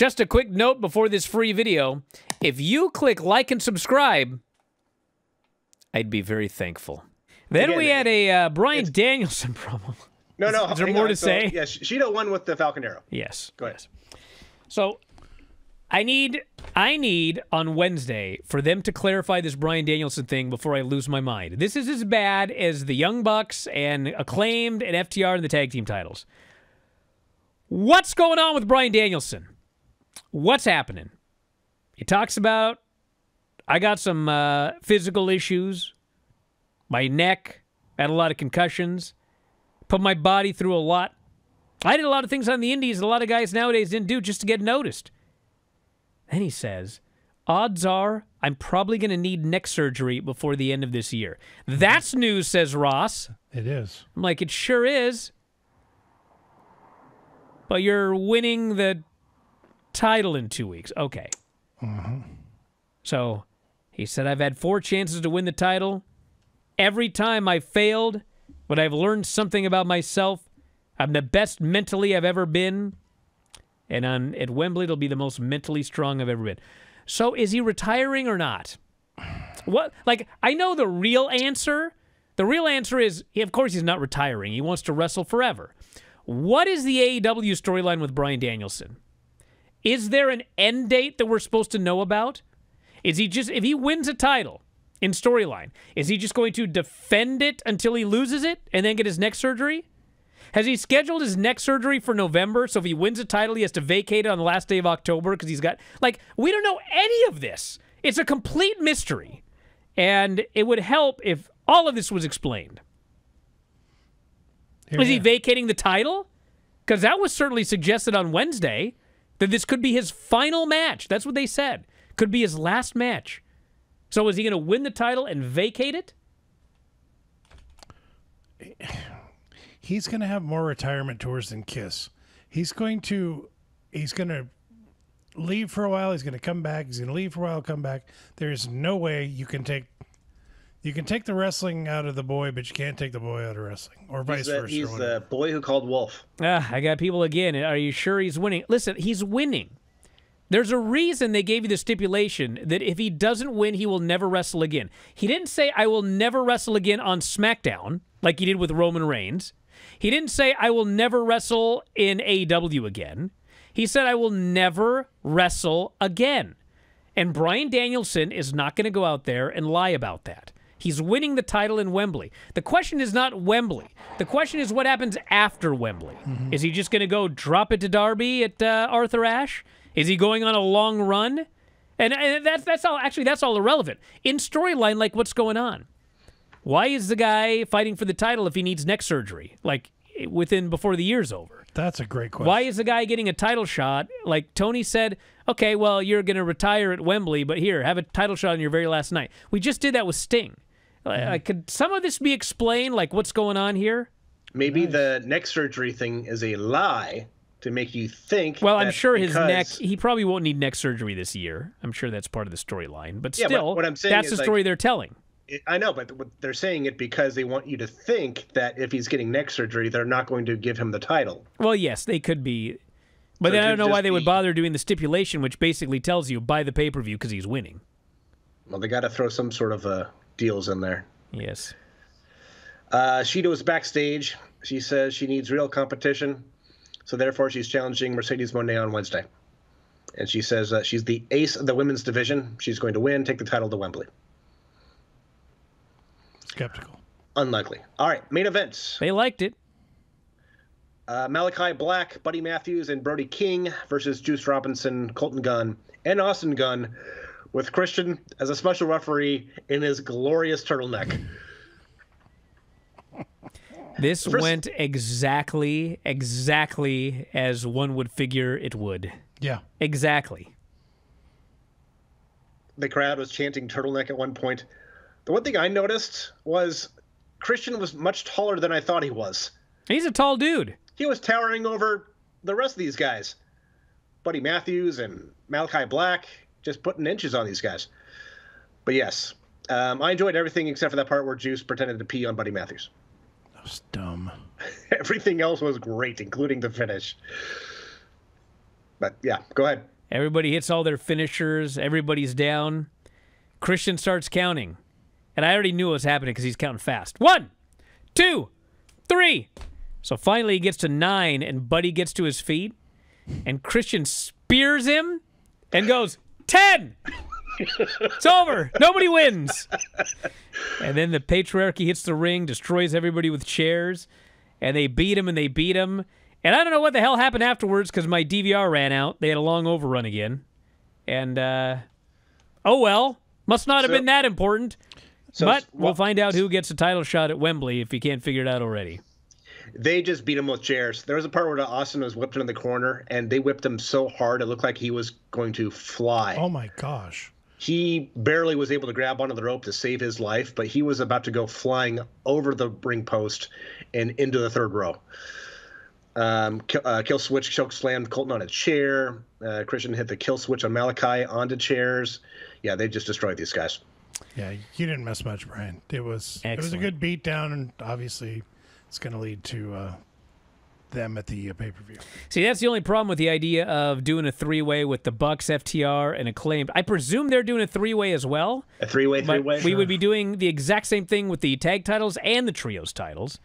Just a quick note before this free video. If you click like and subscribe, I'd be very thankful. Then Again, we had a uh, Bryan Danielson problem. No, no. Is there more on. to So, say? Yeah, Shida won with the Falcon Arrow. Yes. Go ahead. So I need I need on Wednesday for them to clarify this Bryan Danielson thing before I lose my mind. This is as bad as the Young Bucks and acclaimed and FTR in the tag team titles. What's going on with Bryan Danielson? What's happening? He talks about I got some uh, physical issues, my neck, had a lot of concussions, put my body through a lot. I did a lot of things on the indies a lot of guys nowadays didn't do just to get noticed. Then he says, odds are I'm probably going to need neck surgery before the end of this year. That's news, says Ross. It is. I'm like, it sure is. But you're winning the title in two weeks. Okay. Mm-hmm. So he said, I've had four chances to win the title. Every time I failed, but I've learned something about myself. I'm the best mentally I've ever been. And on at Wembley, it'll be the most mentally strong I've ever been. So is he retiring or not? What like I know the real answer. The real answer is he, of course he's not retiring. He wants to wrestle forever. What is the AEW storyline with Bryan Danielson? Is there an end date that we're supposed to know about? Is he just if he wins a title in storyline, is he just going to defend it until he loses it and then get his neck surgery? Has he scheduled his neck surgery for November? So if he wins a title, he has to vacate it on the last day of October because he's got like we don't know any of this. It's a complete mystery, and it would help if all of this was explained. Here Is he vacating the title? Because that was certainly suggested on Wednesday that this could be his final match. That's what they said. Could be his last match. So is he going to win the title and vacate it? He's going to have more retirement tours than Kiss. He's going to. He's going to leave for a while. He's going to come back. He's going to leave for a while. Come back. There's no way you can take. You can take the wrestling out of the boy, but you can't take the boy out of wrestling, or vice He's, the, versa. he's the boy who called Wolf. Ah, I got people again. Are you sure he's winning? Listen, he's winning. There's a reason they gave you the stipulation that if he doesn't win, he will never wrestle again. He didn't say, I will never wrestle again on SmackDown, like he did with Roman Reigns. He didn't say, I will never wrestle in AEW again. He said, I will never wrestle again. And Bryan Danielson is not going to go out there and lie about that. He's winning the title in Wembley. The question is not Wembley. The question is what happens after Wembley. Is he just going to go drop it to Darby at uh, Arthur Ashe? Is he going on a long run? And, and that's that's all. Actually, that's all irrelevant in storyline. Like, what's going on? Why is the guy fighting for the title if he needs neck surgery? Like within before the year's over. That's a great question. Why is the guy getting a title shot? Like Tony said, okay, well, you're going to retire at Wembley, but here, have a title shot on your very last night. We just did that with Sting. Like, Mm-hmm. could some of this be explained? Like, what's going on here? Maybe the neck surgery thing is a lie to make you think. Well, I'm sure his neck, he probably won't need neck surgery this year. I'm sure that's part of the storyline. But Yeah, but still, what I'm saying that's is, the like- story they're telling. I know, but they're saying it because they want you to think that if he's getting neck surgery, they're not going to give him the title. Well, yes, they could be. But So then I don't know why just they would bother doing the stipulation, which basically tells you buy the pay per view because he's winning. Well, they got to throw some sort of uh, deals in there. Yes. Uh, Shida was backstage. She says she needs real competition, so therefore she's challenging Mercedes Moné on Wednesday. And she says that she's the ace of the women's division. She's going to win, take the title to Wembley. Skeptical. Unlikely. All right, main events. They liked it. Uh, Malachi Black, Buddy Matthews, and Brody King versus Juice Robinson, Colton Gunn, and Austin Gunn, with Christian as a special referee in his glorious turtleneck. This First- went exactly, exactly as one would figure it would. Yeah. Exactly. The crowd was chanting turtleneck at one point. The one thing I noticed was Christian was much taller than I thought he was. He's a tall dude. He was towering over the rest of these guys. Buddy Matthews and Malachi Black, just putting inches on these guys. But yes, um, I enjoyed everything except for that part where Juice pretended to pee on Buddy Matthews. That was dumb. Everything else was great, including the finish. But yeah, go ahead. Everybody hits all their finishers. Everybody's down. Christian starts counting. And I already knew what was happening because he's counting fast. One, two, three. So finally he gets to nine, and Buddy gets to his feet. And Christian spears him and goes, 10. it's over. Nobody wins. And then the patriarchy hits the ring, destroys everybody with chairs. And they beat him and they beat him. And I don't know what the hell happened afterwards because my DVR ran out. They had a long overrun again. And, uh, oh well. Must not have So- been that important. So but we'll well, find out who gets a title shot at Wembley if you can't figure it out already. They just beat him with chairs. There was a part where Austin was whipped in the corner, and they whipped him so hard it looked like he was going to fly. Oh my gosh. He barely was able to grab onto the rope to save his life, but he was about to go flying over the ring post and into the third row. Um, kill, uh, Killswitch choke slammed Colton on a chair. Uh, Christian hit the kill switch on Malachi onto chairs. Yeah, they just destroyed these guys. Yeah, you didn't miss much, Brian. It was it was a good beat down, and obviously, it's going to lead to uh, them at the uh, pay per view. See, that's the only problem with the idea of doing a three way with the Bucks, FTR, and acclaimed. I presume they're doing a three way as well. A three-way, three-way. we would be doing the exact same thing with the tag titles and the trios titles,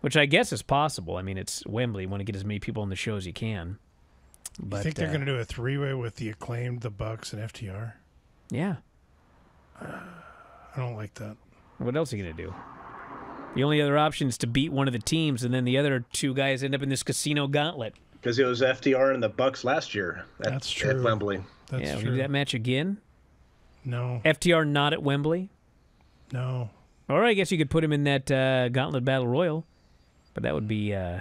which I guess is possible. I mean, it's Wembley. You want to get as many people on the show as you can. But I think they're uh, going to do a three way with the acclaimed, the Bucks, and FTR. Yeah. I don't like that. What else are you gonna do? The only other option is to beat one of the teams, and then the other two guys end up in this casino gauntlet. because it was FTR and the Bucks last year at, That's at true. Wembley. That's yeah, true. do that match again. No, FTR not at Wembley. no. Or I guess you could put him in that uh, gauntlet battle royal, but that would be uh,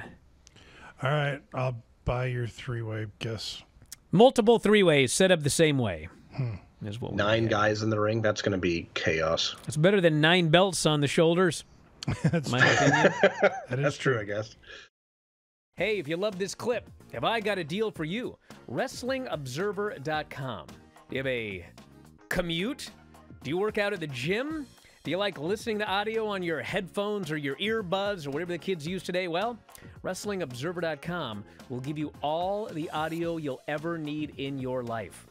All right, I'll buy your three way guess. multiple three ways set up the same way. Is what Nine guys in the ring. That's going to be chaos. It's better than nine belts on the shoulders. That's My opinion. That is That's true, I guess. Hey, if you love this clip, have I got a deal for you? WrestlingObserver.com. Do you have a commute? Do you work out at the gym? Do you like listening to audio on your headphones or your earbuds or whatever the kids use today? Well, WrestlingObserver.com will give you all the audio you'll ever need in your life.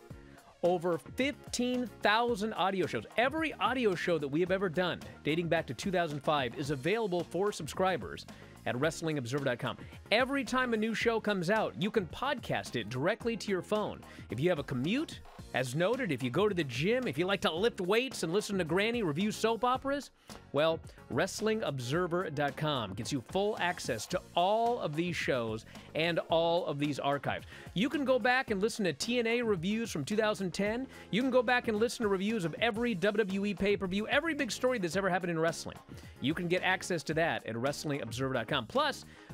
Over 15,000 audio shows. Every audio show that we have ever done, dating back to 2005, is available for subscribers at WrestlingObserver.com. Every time a new show comes out, you can podcast it directly to your phone. If you have a commute, as noted, if you go to the gym, if you like to lift weights and listen to Granny review soap operas, well, WrestlingObserver.com gets you full access to all of these shows and all of these archives. You can go back and listen to TNA reviews from 2010. You can go back and listen to reviews of every WWE pay per view, every big story that's ever happened in wrestling. You can get access to that at WrestlingObserver.com. Plus,